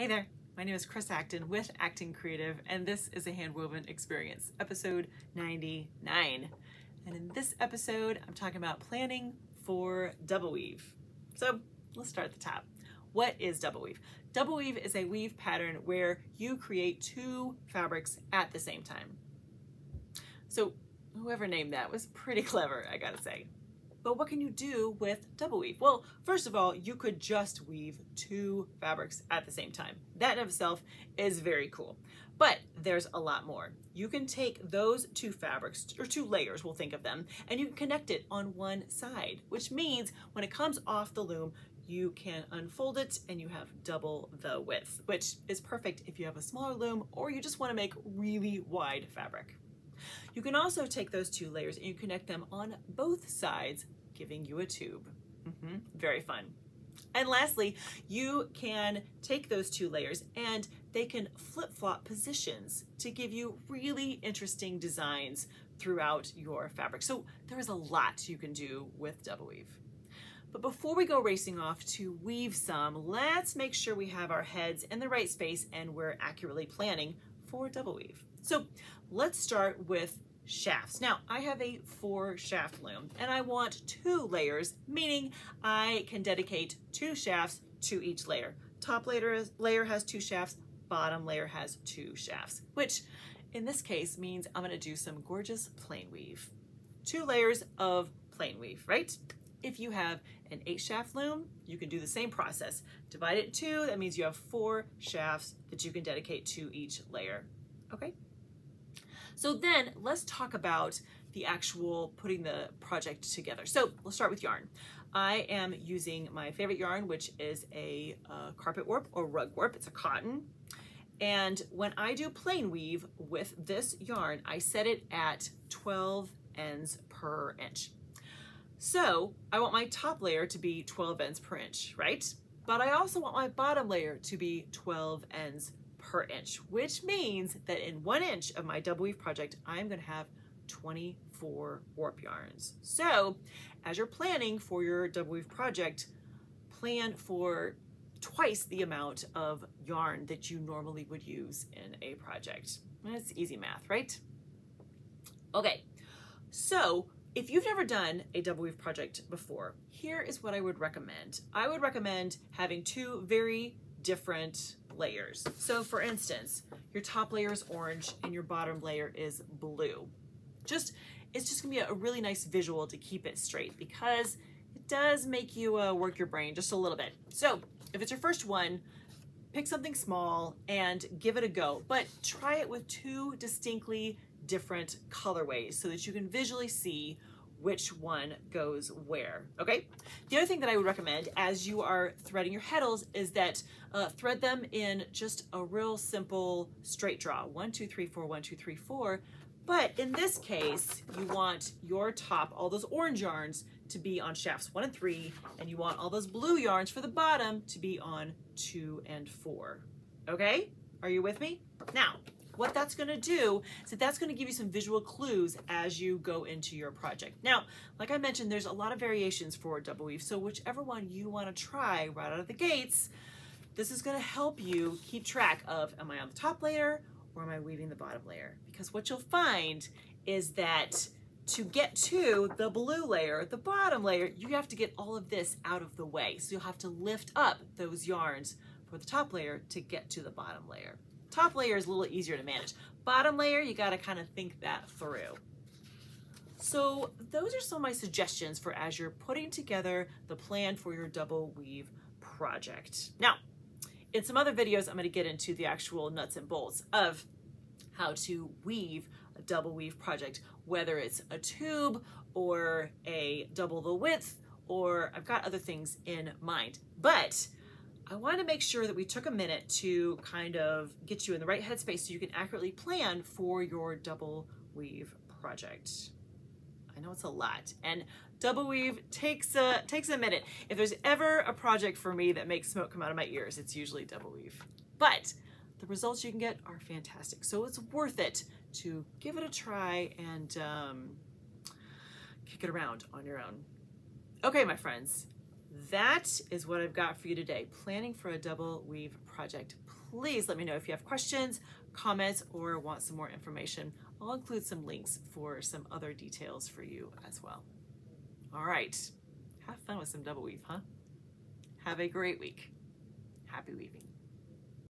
Hey there, my name is Chris Acton with Acton Creative, and this is a handwoven experience, episode 99. And in this episode, I'm talking about planning for double weave. So let's start at the top. What is double weave? Double weave is a weave pattern where you create two fabrics at the same time. So whoever named that was pretty clever, I gotta say. But what can you do with double weave? Well, first of all, you could just weave two fabrics at the same time. That in itself is very cool. But there's a lot more. You can take those two fabrics, or two layers, we'll think of them, and you can connect it on one side, which means when it comes off the loom, you can unfold it and you have double the width, which is perfect if you have a smaller loom or you just wanna make really wide fabric. You can also take those two layers and you connect them on both sides, giving you a tube. Mm -hmm. Very fun. And lastly, you can take those two layers and they can flip-flop positions to give you really interesting designs throughout your fabric. So there is a lot you can do with double weave. But before we go racing off to weave some, let's make sure we have our heads in the right space and we're accurately planning for double weave. So let's start with shafts. Now I have a four shaft loom and I want two layers, meaning I can dedicate two shafts to each layer. Top layer, layer has two shafts, bottom layer has two shafts, which in this case means I'm gonna do some gorgeous plain weave. Two layers of plain weave, right? If you have an eight shaft loom, you can do the same process. Divide it two, that means you have four shafts that you can dedicate to each layer, okay? So then let's talk about the actual putting the project together. So let's start with yarn. I am using my favorite yarn, which is a uh, carpet warp or rug warp. It's a cotton. And when I do plain weave with this yarn, I set it at 12 ends per inch. So I want my top layer to be 12 ends per inch, right? But I also want my bottom layer to be 12 ends per inch, which means that in one inch of my double weave project, I'm gonna have 24 warp yarns. So as you're planning for your double weave project, plan for twice the amount of yarn that you normally would use in a project. It's easy math, right? Okay, so if you've never done a double weave project before, here is what I would recommend. I would recommend having two very different layers. So for instance, your top layer is orange and your bottom layer is blue. Just, it's just gonna be a really nice visual to keep it straight because it does make you uh, work your brain just a little bit. So if it's your first one, pick something small and give it a go, but try it with two distinctly different colorways so that you can visually see which one goes where, okay? The other thing that I would recommend as you are threading your heddles is that uh, thread them in just a real simple straight draw. One, two, three, four, one, two, three, four. But in this case, you want your top, all those orange yarns to be on shafts one and three, and you want all those blue yarns for the bottom to be on two and four. Okay? Are you with me? Now, what that's gonna do is that that's gonna give you some visual clues as you go into your project. Now, like I mentioned, there's a lot of variations for double weave, so whichever one you wanna try right out of the gates, this is gonna help you keep track of, am I on the top layer or am I weaving the bottom layer? Because what you'll find is that to get to the blue layer, the bottom layer, you have to get all of this out of the way. So you'll have to lift up those yarns for the top layer to get to the bottom layer. Top layer is a little easier to manage. Bottom layer, you gotta kind of think that through. So those are some of my suggestions for as you're putting together the plan for your double weave project. Now, in some other videos, I'm gonna get into the actual nuts and bolts of how to weave a double weave project, whether it's a tube or a double the width, or I've got other things in mind. But I wanted to make sure that we took a minute to kind of get you in the right headspace so you can accurately plan for your double weave project. I know it's a lot and double weave takes a, takes a minute. If there's ever a project for me that makes smoke come out of my ears, it's usually double weave. But the results you can get are fantastic. So it's worth it to give it a try and um, kick it around on your own. Okay, my friends, that is what I've got for you today. Planning for a double weave project. Please let me know if you have questions, comments, or want some more information. I'll include some links for some other details for you as well. All right, have fun with some double weave, huh? Have a great week. Happy weaving.